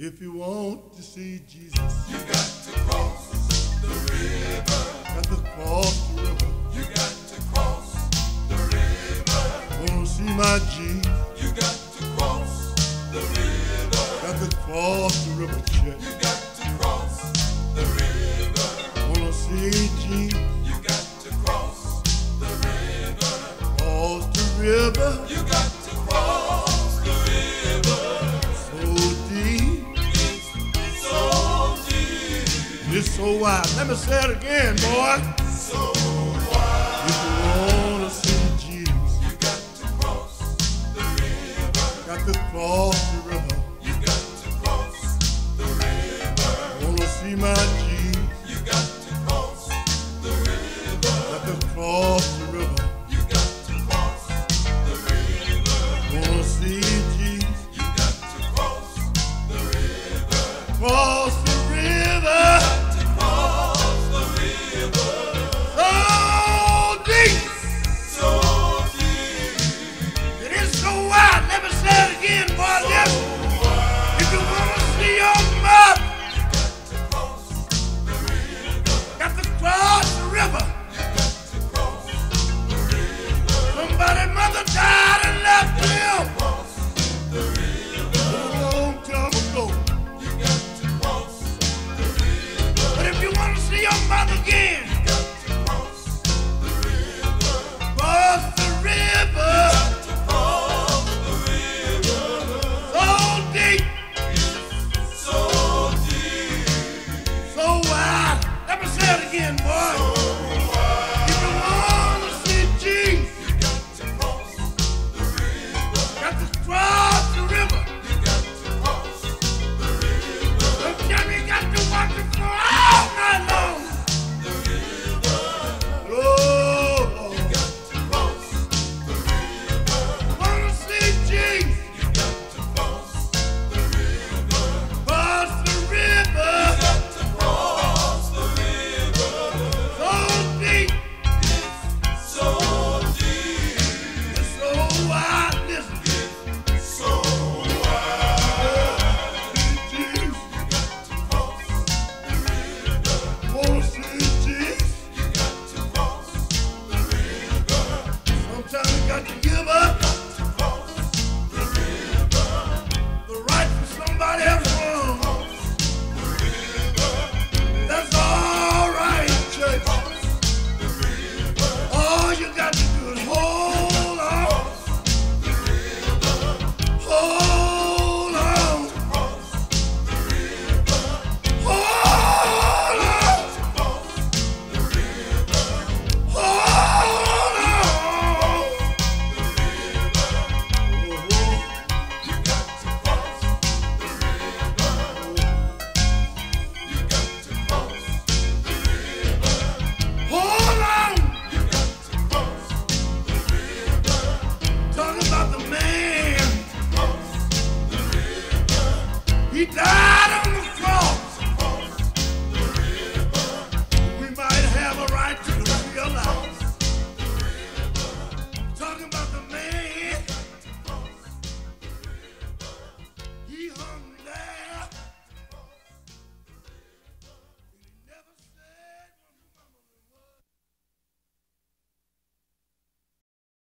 If you want to see Jesus, you got to cross the river. Got to cross the river. You got to cross the river. Wanna see my Jesus? You got to cross the river. Got to cross the river. Yeah. You got to cross the river. Wanna see Jesus? You got to cross the river. Cross the river. You got It's so wide. Let me say it again, boy. So wide. If you wanna see Jesus, you got to cross the river. Got to cross the river. You got to cross the river. Wanna see my singing, boy. give up.